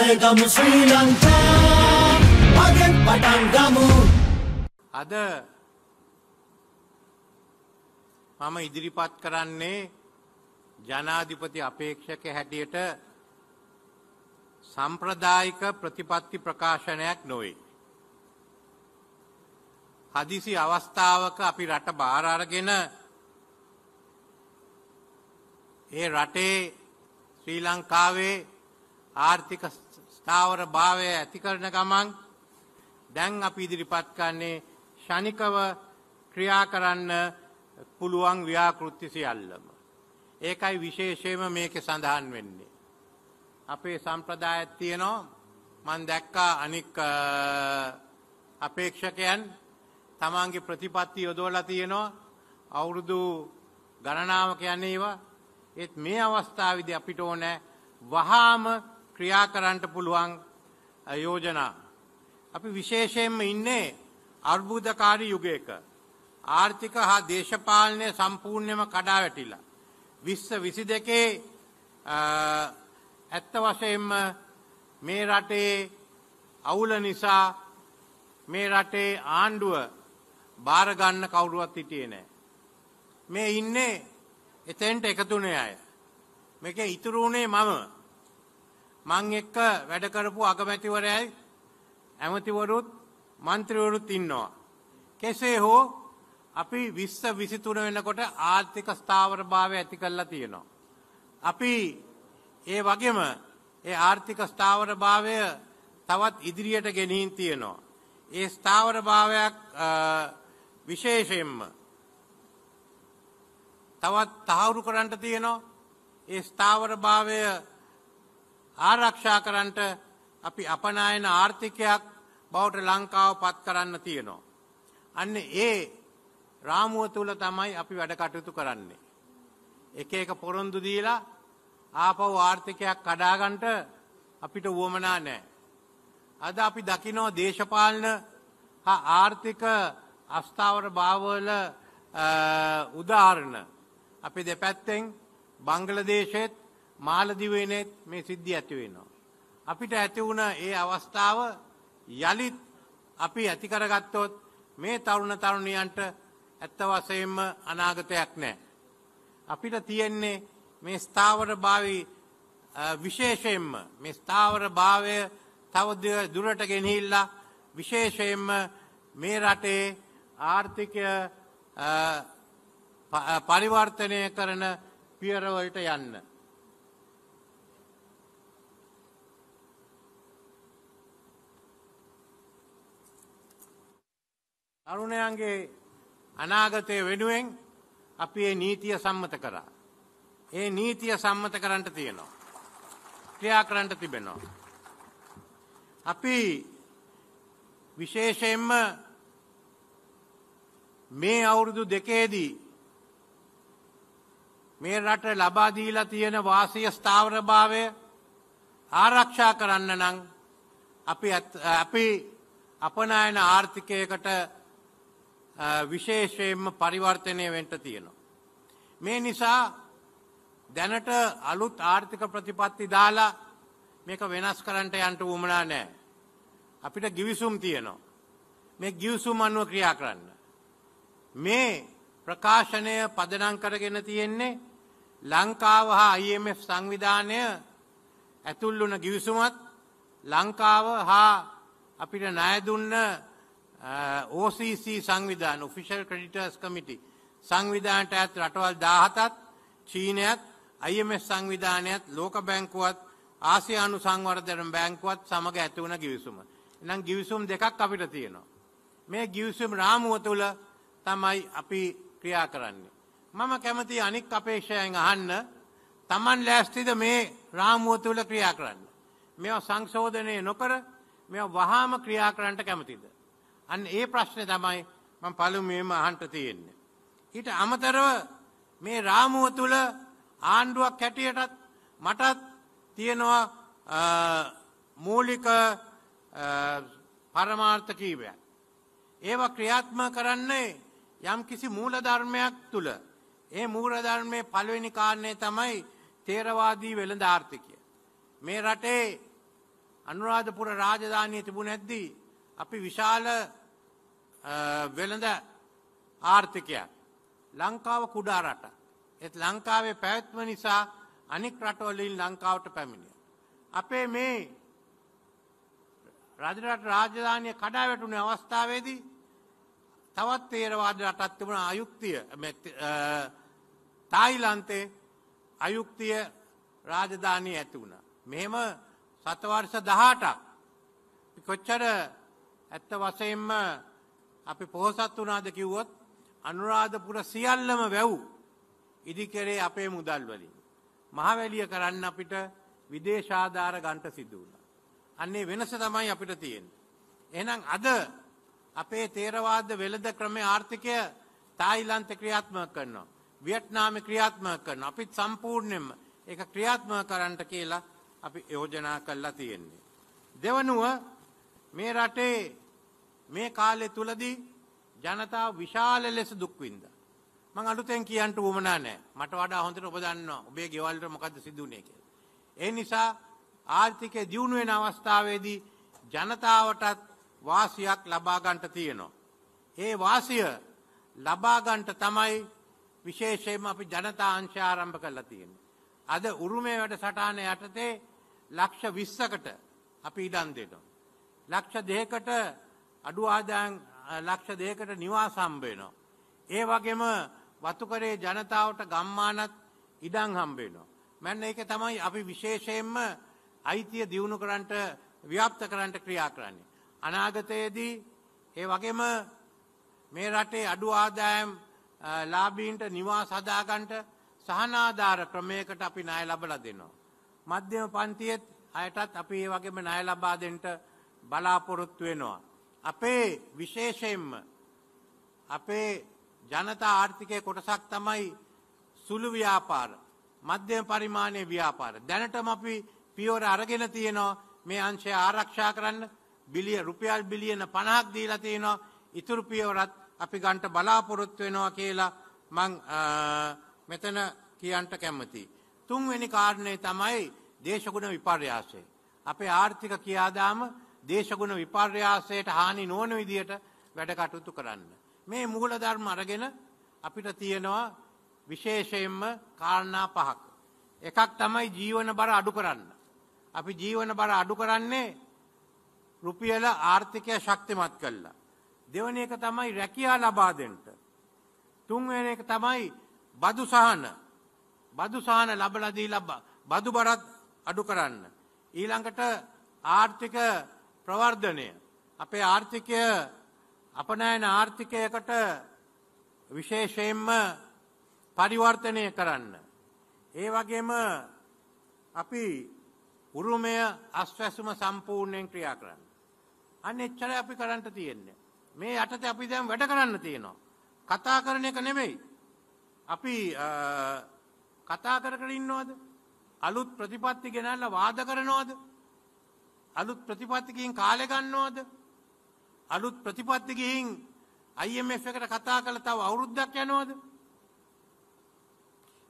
ජයගමු ශ්‍රී ලංකා මගෙන් පටන් ගමු අද මම ඉදිරිපත් කරන්නේ ජනාධිපති අපේක්ෂක හැටියට සම්ප්‍රදායික ප්‍රතිපත්ති ප්‍රකාශනයක් නොවේ. හදිසි අවස්ථාවක අපි රට භාරාරගෙන ඒ රටේ ශ්‍රී ලංකාවේ ආර්ථික ස්ථාවර භාවය ඇති කරන ගමන් දැන් අපි ඉදිරිපත් කන්නේ ෂණිකව ක්‍රියා කරන්න පුළුවන් ව්‍යාකෘති සියල්ලම. ඒකයි විශේෂයම මේක සඳහන් වෙන්නේ. අපේ සම්ප්‍රදායත් තියනවා මන් දැක්කා අනික් අපේක්ෂකයන් තමන්ගේ ප්‍රතිපත්ති යොදෝලා තියෙනවා අවුරුදු ගණනාවක යන්නේවා ඒත් මේ අවස්ථාවිදි අපිට ඕනෑ වහාම ක්‍රියා කරන්නට පුළුවන් යෝජනා. අපි විශේෂයෙන්ම ඉන්නේ අර්බුදකාරී යුගයක. ආර්ථික හා දේශපාලනය සම්පූර්ණයම කඩා වැටිලා. විශ්ව විසි දෙකේ ඇත්ත වශයෙන්ම මේ රටේ අවුල නිසා මේ රටේ ආණ්ඩුව භාරගන්න කවුරුවත් හිටියේ නෑ. මේ ඉන්නේ එතෙන්ට එකතුනේ අය. මේක ඉතුරුුණේ මම මං එක්ක වැඩකරපු අගමැතිවරයයි ඇමතිවරුත් මන්ත්‍රවරුත් ඉන්නවා. කෙසේ හෝ අපි විශ්ව විසිතුන වෙනකොට ආර්ථික ස්ථාවර භාවය ඇති කරලා තියෙනවා. අපි ඒ වගේම ඒ ආර්ථික ස්ථාවර භාවය තවත් ඉදිරියට ගෙනීන් තියෙනවා. ඒ ස්ථාවර භාවයක් විශේෂයෙන්ම තවත් තහවුරු කරන්නට තියෙනවා. ඒ ස්ථාවර භාවය ආරක්ෂා කරන්නට අපි අපනායන ආර්ථිකයක් බවට ලංකාව පත් කරන්න තියෙනවා. අන්න ඒ රාමුව තුළ තමයි අපි වැඩ කටයුතු කරන්නේ. එක එක පොරොන්දු දීලා ආපව් ආර්ථිකයක් කඩාගන්ට අපිට වුවමනා නෑ. අද අපි දකිනෝ දේශපාලන ආර්ථික අස්ථාවර භාවවල උදාහරණ. අපි දෙපැත්තෙන් බංගලදේශෙත් මාලදිවේනෙත් මේ සිද්ධිය ඇති වෙනවා. අපිට ඇති වුණ ඒ අවස්ථාව යළිත් අපි ඇති කරගත්තොත් මේ තරුණ තරුණියන්ට ඇත්ත වශයෙන්ම අනාගතයක් නෑ. අපිට තියෙන්නේ මේ ස්ථාවර භාවි විශේෂයෙන්ම මේ ස්ථාවර භාවය තවද දුරට ගෙනහිල්ලා විශේෂයෙන්ම මේ රටේ ආර්ථිකය පරිවර්තනය කරන පියරවලට යන්න. අරුණයන්ගේ අනාගතය වෙනුවෙන් අපි ඒ නීතිය සම්මත කරා. ඒ නීතිය සම්මත කරන්නට තියෙනවා. ක්‍රියා කරන්නට තිබෙනවා. අපි විශේෂයෙන්ම මේ අවුරුදු දෙකේදී මේ රට ලබාදීලා තියෙන වාසය ස්ථාවර භාවය ආරක්ෂා කරන්න නං අපි අපි අපනායන ආර්ථිකයකට විශේෂයෙන්ම පරිවර්තනය වෙන්ට තියෙනවා. මේ නිසා දැනට අලුත් ආර්ථික ප්‍රතිපත්ති දාලා මේක වෙනස් කරන්නට යන්ට උමනා නෑ. අපිට ගිවිසුම් තියනවා. මේ ගිවසුම් අනුව ක්‍රියා කරන්න. මේ ප්‍රකාශනය පදනං කරගෙන තියෙන්නේ ලංකාව හා IMF සංවිධානය ඇතුල්ලුන ගිවිසුමත් ලංකාව හා අපිට ණයදුන්න Uh, OCC සංවිධාන Official Creditors Committee සංවිධානට ඇත් රටවල් දාහතත් චීනයත් IMF සංවිධානයත් ලෝක බැංකුවත් ආසියානු සංවර්ධන බැංකුවත් සමඟ ඇතිවුණ ගිවිසුම. එනම් ගිවිසුම් දෙකක් අපිට තියෙනවා. මේ ගිවිසුම් රාමුව තුළ තමයි අපි ක්‍රියා කරන්නේ. මම කැමති අනික් අපේක්ෂයෙන් අහන්න තමන් ලෑස්තිද මේ රාමුව තුළ ක්‍රියා කරන්න. මෙ සංශෝධනය නොකර මෙ වහාම ක්‍රියා කරන්නට කැමතිද. අන්න ඒ ප්‍රශ්නය තමයි මං පළුමේම අහන්ට තියෙන්නේ. ඊට අමතරව මේ රාමුව තුළ ආණ්ඩුවක් හැටියටත් මටත් තියෙනවා මූලික පරමාර්ථ කීවයක්. ඒව ක්‍රියාත්ම කරන්නේ යම් කිසි මූල ධර්මයක් තුළ. ඒ මූල ධර්මය පළවෙනි කාරණය තමයි තේරවාදී වෙළඳ ආර්ථිකය. මේ රටේ අනුරාධපුර රාජධානය තිබුණ ඇද්දී අපි විශාල වෙළඳ ආර්ථිකයක්. ලංකාව කුඩා රට. එත් ලංකාවේ පැවැත්ම නිසා අනික් රටවලින් ලංකාවට පැමිණිය. අපේ මේ රජරට රාජධානය කඩා වැටුණ අවස්ථාවේදී තවත් තේරවාද රටත් තිබුණ අයුක්තිය තායිලන්තේ අයුක්තිය රාජධානය ඇති වුණ. මෙහෙම සතවර්ෂ දහටක් කොච්චර ඇත්ත වසයෙන්ම අපි පොහොසත් වනාද කිව්වොත් අනුරාධපුර සියල්ලම වැව් ඉදිකරේ අපේ මුදල් වලින්. මහවැලිය කරන්න අපිට විදේශාධාර ගන්ට සිදුවන. අන්නේ වෙනස තමයි අපිට තියෙන්. එනම් අද අපේ තේරවාද වෙළද ක්‍රමය ආර්ථිකය තායිලන්ත ක්‍රියාත්ම කරනවා. වියට්නාම ක්‍රියාත්ම කරන අපිත් සම්පූර්ණයම එක ක්‍රියාත්ම කරන්නට කියලා අපි යෝජනා කල්ලා තියෙන්නේ. දෙවනුව මේ රටේ මේ කාලෙ තුලදී ජනතාව විශාල ලෙස දුක්වින්ද. මං අලුතෙන් කියන්ට උමනා නෑ මට වඩා හොඳට ඔබ දන්න ඔබේ ගෙවල්ට මොකද සිදුවනේ කිය. ඒ නිසා ආර්ථිකය දියුණුවෙන අවස්ථාවේදී ජනතාවටත් වාසියක් ලබාගන්ට තියෙනවා. ඒ වාසිය ලබාගන්ට තමයි විශේෂයෙන්ම අපි ජනතා අංශ ආරම්භ කරලා තියෙන. අද උරුමේ වැඩ සටහන යටතේ ලක්ෂ විස්සකට අපි ඉඩන් දෙනවා. ලක්ෂ දෙකට අඩු ආදායම් ලක්ෂ දෙකට නිවාස හම්බ වෙනවා. ඒ වගේම වතුකරේ ජනතාවට ගම්මානත් ඉඩම් හම්බ වෙනවා. මන්න ඒක තමයි අපි විශේෂයෙන්ම අයිතිය දියුණු කරන්නට ව්‍යාප්ත කරන්නට ක්‍රියා කරන්නේ. අනාගතයේදී ඒ වගේම මේ රටේ අඩු ආදායම් ලාබීන්ට නිවාස හදාගන්ට සහනාධාර ක්‍රමයකට අපි ණය ලබලා දෙනවා. මධ්‍යම පන්තියෙත් අයටත් අපි ඒ වගේම ණය ලබා දෙන්න බලාපොරොත්තු වෙනවා. අපේ විශේෂයෙන්ම අපේ ජනතා ආර්ථිකය කොටසක් තමයි සුළු ව්‍යාපාර මධ්‍යම පරිමාණය ව්‍යාපාර. දැනටම අපි පියවර අරගෙන තියෙනවා මේ අංශය ආරක්ෂා කරන්න බිලිය රුපියල් බිලියන පණහක් දීලා තියෙනවා ඉතුරු පියවරත් අපි ගන්ට බලාපොරොත්තු වෙනවා කියලා මං මෙතන කියන්ට කැමති. තුන්වෙනි කාරණය තමයි දේශගුණ විපර්යාසය. අපේ ආර්ථික කියාදාම දේශගුණ විපර්යාසයට හානි නොවන විදියට වැඩ කටයුතු කරන්න. මේ මූල ධර්ම අරගෙන අපිට තියෙනවා විශේෂයෙන්ම කාරණා පහක්. එකක් තමයි ජීවන බර අඩු කරන්න. අපි ජීවන බර අඩු කරන්නේ රුපියල ආර්ථිකය ශක්තිමත් කල්ලා. දෙවන එක තමයි රැකියා ලබා දෙන්ට. තුන්වෙන එක තමයි බදු සහන බදු සහන ලබලදී ලබ බදු බරත් අඩු කරන්න. ඊළඟට ආර්ථික ප්‍රවර්ධනය. අපේ ආර්ථිකය අපනෑන ආර්ථිකයකට විශේෂයෙන්ම පරිවර්තනය කරන්න. ඒ වගේම අපි උරුමය අස්වැසුම සම්පූර්ණයෙන් ක්‍රියා කරන්න. අන්න එච්චර අපි කරන්නට තියෙන්නේ. මේ යටත අපි දැම් වැඩ කරන්න තියෙනවා. කතා කරන එක නෙමෙයි. අපි කතා කර කර ඉන්නවද අලුත් ප්‍රතිපත්ති ගෙනල්ල වාද කරනවාද අලුත් ප්‍රතිපත්තිකින් කාලෙ ගන්නවද? අලුත් ප්‍රතිපත්තිකින් IMF එකට කතා කළ තව අවුරුද්දක් යනවද?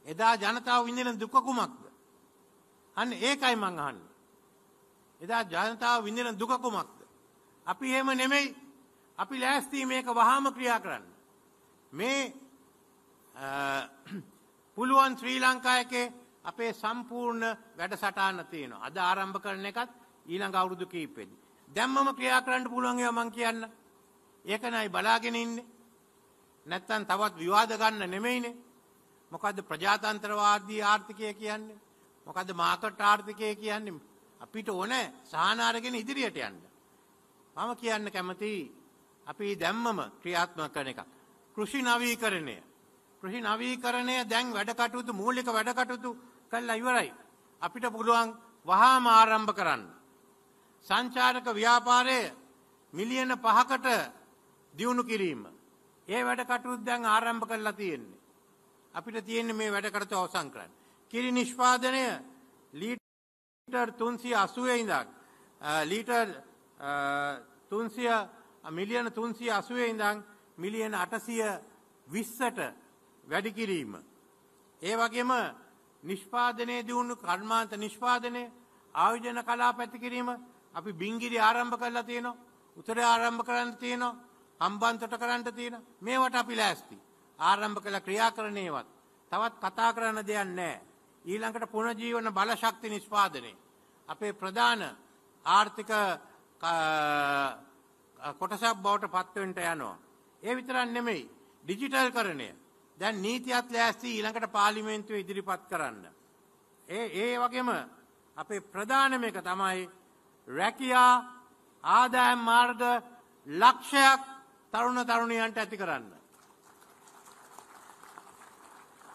එදා ජනතාව විඳින දුක කුමක්ද? අන්න ඒකයි මං අහන්නේ. එදා ජනතාව විඳින දුක කුමක්ද? අපි එහෙම නෙමෙයි. අපි ලෑස්ති මේක වහාම ක්‍රියා කරන්න. මේ පුළුවන් ශ්‍රී ලංකායකේ අපේ සම්පූර්ණ වැඩ සටාන්න තියෙනවා. අද ආරම්භ කරන එකත් ඊළඟ අවුරුදු කීපෙදි. දැම්මම ක්‍රියා කරන්න පුළුවන් ඒවා මං කියන්න. ඒකනයි බලාගෙන ඉන්නේ. නැත්තම් තවත් විවාද ගන්න නෙමෙයිනේ. මොකද්ද ප්‍රජාතන්ත්‍රවාදී ආර්ථිකය කියන්නේ? මොකද්ද මාකට් ආර්ථිකය කියන්නේ? අපිට ඕනේ සහන අරගෙන ඉදිරියට යන්න. මම කියන්න කැමතියි අපි දැම්මම ක්‍රියාත්මක කරන එක. කෘෂි නවීකරණය. කෘෂි නවීකරණය දැන් වැඩ කටයුතු මූලික වැඩ කටයුතු කළා ඉවරයි. අපිට පුළුවන් වහාම ආරම්භ කරන්න. සංචාරක ව්‍යාපාරය මිලියන පහකට දියුණු කිරීම. ඒ වැඩ කටයුතු දැන් ආරම්භ කරලා තියෙන්නේ. අපිට තියෙන්නේ මේ වැඩ කටයුතු අවසන් කරන්න. කිරි නිෂ්පාදනය ලීටර් 380 ඉඳන් ලීටර් 300 මිලියන 380 ඉඳන් මිලියන 820ට වැඩි කිරීම. ඒ වගේම නිෂ්පාදනයේ දියුණු කර්මාන්ත නිෂ්පාදනය ආයෝජන කලාප ඇති කිරීම අපි බිංගිරි ආරම්භ කරලා තියෙනවා. උතුරේ ආරම්භ කරන්න තියෙනවා. හම්බන්තොට කරන්න තියෙනවා. මේවට අපි ලෑස්ති. ආරම්භ කළ ක්‍රියාකරණේවත් තවත් කතා කරන්න දෙයක් නැහැ. ඊළඟට පුනජීවන බලශක්ති නිෂ්පාදනය. අපේ ප්‍රධාන ආර්ථික කොටසක් බවට පත්වෙන්ට යනවා. ඒ විතරක් නෙමෙයි ඩිජිටල් කරණය. දැන් නීතියත් ලෑස්ති ඊළඟට පාර්ලිමේන්තුව ඉදිරිපත් කරන්න. ඒ ඒ වගේම අපේ ප්‍රධානම එක තමයි රැකියා ආදායම් මාර්ග ලක්ෂයක් තරුණ තරුණියන්ට ඇති කරන්න.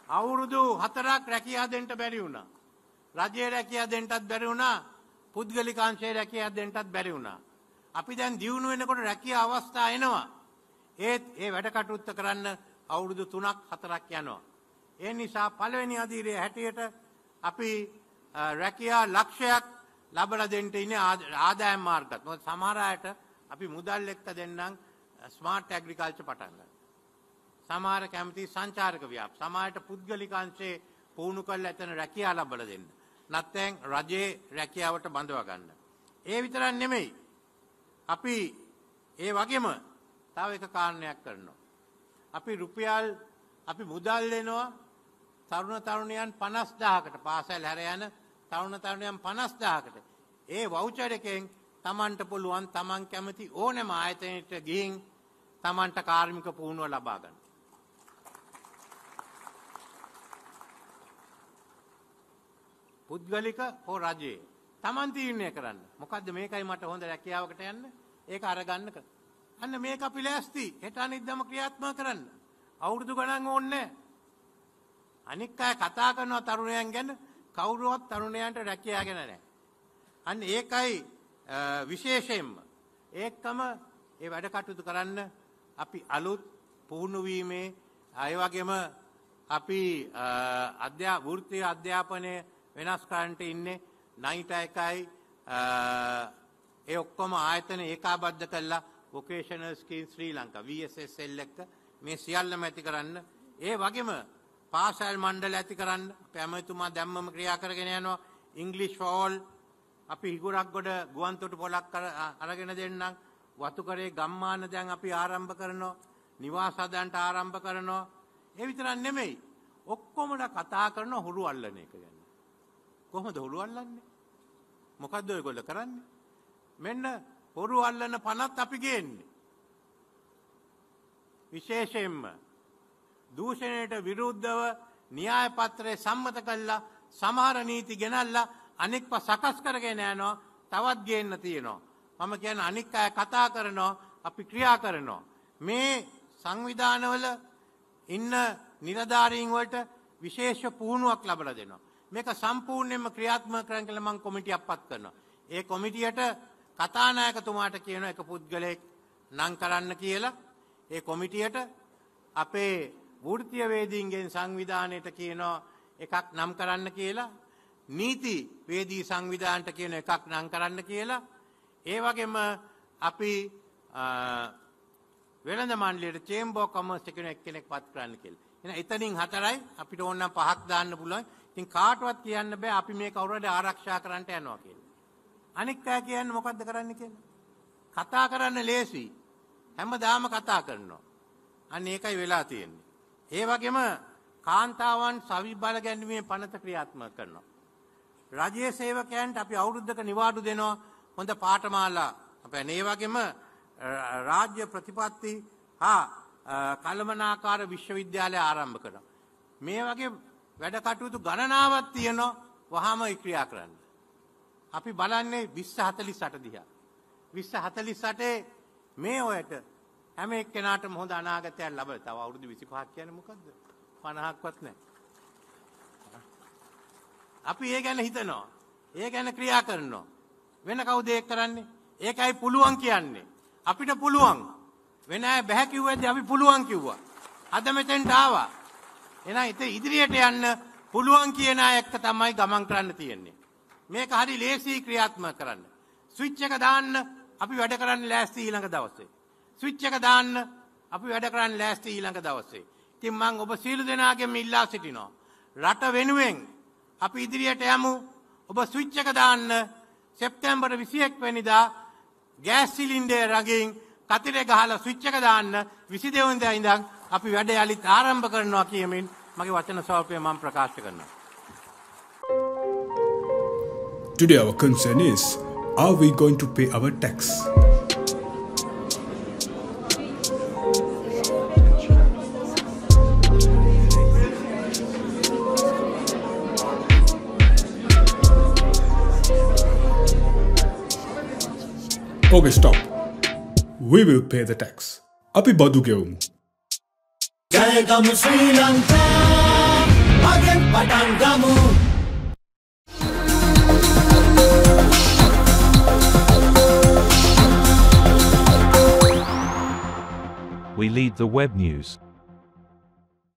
අවුරුදු හතරක් රැකියා දෙන්නට බැරි වුණා. රජයේ රැකියා දෙන්නටත් බැරි වුණා. පුද්ගලිකාංශයේ රැකියා දෙන්නටත් බැරි වුණා. අපි දැන් දියුණු වෙනකොට රැකියා අවස්ථා එනවා. ඒත් ඒ වැඩ කටයුත්ත කරන්න අවුරුදු 3ක් 4ක් යනවා. ඒ නිසා පළවෙනි අධීරයේ හැටියට අපි රැකියා ලක්ෂයක් ලබලා දෙන්න ඉන්නේ ආදායම් මාර්ගත්. මොකද සමහර අයට අපි මුදල් එක්ක දෙන්නම් ස්මාර්ට් ඇග්‍රිකල්චර් පටන් ගන්න. සමහර කැමති සංචාරක ව්‍යාප. සමහරට පුද්ගලිකාංශේ පුහුණු කරලා එතන රැකියාව ලබලා දෙන්න. නැත්නම් රජයේ රැකියාවට බඳව ගන්න. ඒ විතරක් නෙමෙයි. අපි ඒ වගේම තව එක කාරණයක් කරනවා. අපි රුපියල් අපි මුදල් දෙනවා තරුණ තරුණියන් 50000කට පාසල් හැර යන තරුණ තරුණියන් 50000කට. ඒ වවුචර් එකෙන් Tamanට පුළුවන් Taman කැමති ඕනෑම ආයතනයකට ගිහින් Tamanට කාර්මික පුහුණුව ලබා ගන්න. පුද්ගලික හෝ රජයේ Taman තීරණය කරන්න. මොකද්ද මේකයි මට හොඳ රැකියාවකට යන්න? ඒක අරගන්න කර. අන්න මේක අපි ලෑස්ති. හෙට අනිද්දාම ක්‍රියාත්මක කරන්න. අවුරුදු ගණන් ඕනේ අනික් අය කතා කරනවා තරුණයන් ගැන කවුරුවත් තරුණයන්ට රැකියාව ගැන නැහැ. අන්න ඒකයි විශේෂයෙන්ම. ඒකම ඒ වැඩ කටයුතු කරන්න අපි අලුත් පුහුණු වීමේ ඒ වගේම අපි අධ්‍යා වෘත්තීය අධ්‍යාපනය වෙනස් කරන්නට ඉන්නේ නයිට එකයි. ඒ ඔක්කොම ආයතන ඒකාබද්ධ කරලා vocational scheme Sri Lanka VSSL එක්ක. මේ සියල්ලම ඇති කරන්න. ඒ වගේම පාසල් මණ්ඩල ඇති කරන්න. අපේ ඇමතුමා දැම්මම ක්‍රියා කරගෙන යනවා. ඉංග්ලිෂ් ෆෝල් අපි හිගුරක් ගොඩ ගුවන්තොටු පොලක් අරගෙන දෙන්නම්. වතුකරේ ගම්මාන දැන් අපි ආරම්භ කරනවා. නිවාස හදන්නට ආරම්භ කරනවා. ඒ විතරක් නෙමෙයි. ඔක්කොමලා කතා කරන හුරු අල්ලන එක ගැන. කොහොමද හුරු අල්ලන්නේ? මොකද්ද ඔයගොල්ලෝ කරන්නේ? මෙන්න හොරු අල්ලන පනත් අපි ගේන්නේ. විශේෂයෙන්ම දූෂණයට විරුද්ධව න්‍යාය පත්‍රය සම්මත කළා සමහර නීති ගෙනල්ලා අනෙක්ව සකස් කරගෙන යනවා තවත් ගේන්න තියෙනවා. මම කියන්නේ අනික් අය කතා කරනවා අපි ක්‍රියා කරනවා. මේ සංවිධානවල ඉන්න නිලධාරීන් වලට විශේෂ පුහුණුවක් ලබලා දෙනවා. මේක සම්පූර්ණයෙන්ම ක්‍රියාත්මක කරන්න කියලා මම කොමිටියක් පත් කරනවා. ඒ කොමිටියට කතානායකතුමාට කියන එක පුද්ගලයෙක් නම් කරන්න කියලා. ඒ කොමිටියට අපේ වෘත්තීය වේදීන්ගෙන් සංවිධානයට කියනවා එකක් නම් කරන්න කියලා නීති වේදී සංවිධානයට කියන එකක් නම් කරන්න කියලා ඒ වගේම අපි වෙළඳ මණ්ඩලයට චේම්බර් ඔෆ් කොමර්ස් කියන එක්කෙනෙක් පත් කරන්න කියලා. එහෙනම් එතනින් හතරයි අපිට ඕන නම් පහක් දාන්න පුළුවන්. ඉතින් කාටවත් කියන්න බෑ අපි මේ කවුරුහරි ආරක්ෂා කරන්නට යනවා කියලා. අනික් අය කියන්නේ මොකද්ද කරන්න කියලා? කතා කරන්න ලේසි. හැමදාම කතා කරනවා. අන්න ඒකයි වෙලා තියෙන්නේ. ඒ වගේම කාන්තාවන් සවි බල ගැනීමේ පනත ක්‍රියාත්මක කරනවා. රජයේ සේවකයන්ට අපි අවුරුද්දක නිවාඩු දෙනවා හොඳ පාඨමාලා. අපේ ඒ වගේම රාජ්‍ය ප්‍රතිපත්ති හා කළමනාකාර විශ්වවිද්‍යාලය ආරම්භ කරනවා. මේ වගේ වැඩ කටයුතු ගණනාවක් තියෙනවා වහාම ක්‍රියා කරන්න. අපි බලන්නේ 2048 දිහා. 2048 මේ ඔයට හැම එක්කෙනාටම හොඳ අනාගතයක් ලැබලා තව අවුරුදු 25ක් කියන්නේ මොකද්ද? 50ක්වත් නැහැ. අපි ඒ ගැන හිතනවා. ඒ ගැන ක්‍රියා කරනවා. වෙන කවුද ඒක කරන්නේ? ඒකයි පුළුවන් කියන්නේ. අපිට පුළුවන්. වෙන අය බෑ කිව්වද අපි පුළුවන් කිව්වා. අද මෙතෙන්ට ආවා. එහෙනම් ඉතින් ඉදිරියට යන්න පුළුවන් කියන අය එක්ක තමයි ගමන් කරන්න තියෙන්නේ. මේක හරි ලේසි ක්‍රියාත්මක කරන්න. ස්විච් එක දාන්න අපි වැඩ කරන්න ලෑස්ති ඊළඟ දවසේ. ස්විච් එක දාන්න අපි වැඩ කරන්න ලෑස්ති ඊළඟ දවසේ. ඉතින් මම ඔබ සීල දෙනාගෙන් ඉල්ලා සිටිනවා. රට වෙනුවෙන් අපි ඉදිරියට යමු. ඔබ ස්විච් එක දාන්න සෙප්තැම්බර් 21 වෙනිදා ගෑස් සිලින්ඩර් රගින් කතිරේ ගහලා ස්විච් එක දාන්න 22 වෙනිදා ඉඳන් අපි වැඩ යලිත් ආරම්භ කරනවා කියමින් මගේ වචන ස්වල්පය මම ප්‍රකාශ කරනවා. Today, our concern is are we going to pay our tax? Okay, stop. We will pay the tax. Api badu geum. Jayagam We lead the web news.